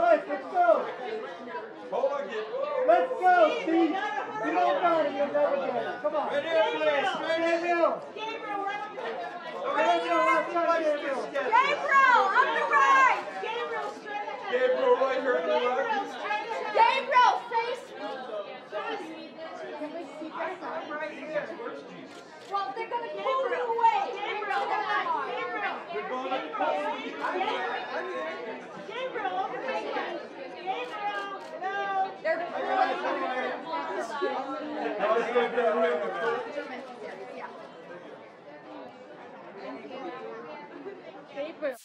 Guys, let's go. Hold on, get. Let's go, Steve. You don't got it. You'll never get it. Come on. Right here, please. Right here. Gabriel. Gabriel, right up there. Gabriel, left side, Gabriel. Gabriel, up the right! Gabriel, straight ahead. Gabriel, right here, Gabriel, left. straight ahead. Gabriel, face me! Right here. Where's Jesus? Well, they're gonna pull you away. Gabriel, Come on. Gabriel. We're going up. Gabriel, Paper.